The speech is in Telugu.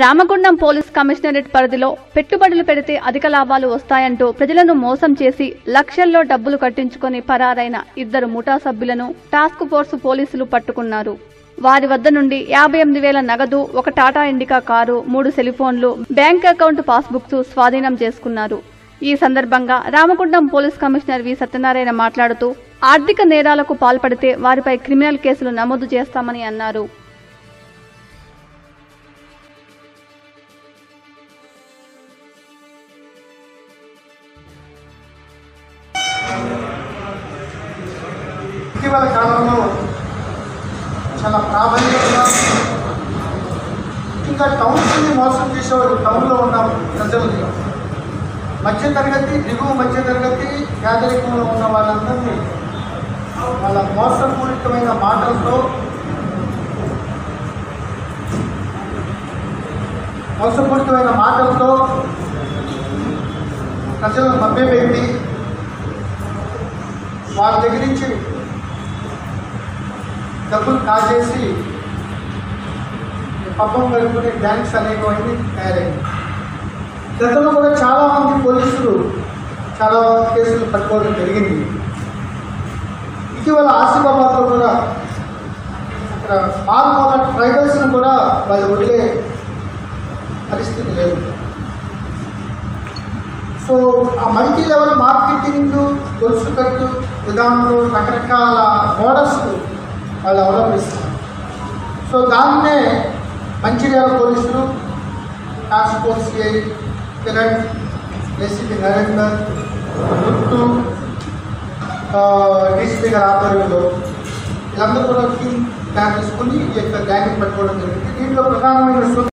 రామగుండం పోలీస్ కమిషనరేట్ పరిధిలో పెట్టుబడులు పెడితే అధిక లాభాలు వస్తాయంటూ ప్రజలను మోసం చేసి లక్షల్లో డబ్బులు కట్టించుకొని పరారైన ఇద్దరు ముఠా సభ్యులను టాస్క్ ఫోర్స్ పోలీసులు పట్టుకున్నారు. వారి వద్ద నుండి యాభై ఎనిమిది వేల నగదు ఒక టాటా ఇండికా కారు మూడు సెలిఫోన్లు బ్యాంక్ అకౌంట్ పాస్బుక్స్ స్వాధీనం చేసుకున్నారు. ఈ సందర్భంగా Ramagundam police commissioner V Satyanarayana మాట్లాడుతూ ఆర్థిక నేరాలకు పాల్పడితే వారిపై క్రిమినల్ కేసులు నమోదు చేస్తామని అన్నారు. ఇటీవల కాలంలో చాలా ప్రాధాన్యంగా ఇంకా టౌన్స్ని మోసం చేసేవారు టౌన్లో ఉన్న ప్రజలు మధ్యతరగతి దిగువ మధ్యతరగతి పేదరికంలో ఉన్న వాళ్ళందరినీ వాళ్ళ మోసపూరితమైన మాటలతో మోసపూరితమైన మాటలతో ప్రజలను మభ్యపెట్టి వాళ్ళ దగ్గర నుంచి డబ్బులు కాజేసి పబ్బం గడుపుకునే గ్యాంగ్స్ అనేటువంటి తయారైంది. గతంలో కూడా చాలామంది పోలీసులు చాలా కేసులు పట్టుకోవడం జరిగింది. ఇటీవల ఆసిఫాబాద్లో కూడా అక్కడ పాల్గొన్న ట్రైబల్స్ను కూడా వాళ్ళు వదిలే పరిస్థితి లేదు. సో ఆ మల్టీ లెవెల్ మార్కెటింగ్ గొలుసు కట్టు విధానంలో రకరకాల మోడల్స్ వాళ్ళు అవలంబిస్తారు. సో దాన్నే మంచిర్యాల పోలీసులు task force CI Kiran ACP Narender గుట్టు డీసీపీ గారి ఆధ్వర్యంలో వీళ్ళందరూ కూడా టీం ప్లాన్ చేసుకుని ఈ యొక్క గ్యాంగ్ పట్టుకోవడం జరిగింది. దీంట్లో ప్రధానమైన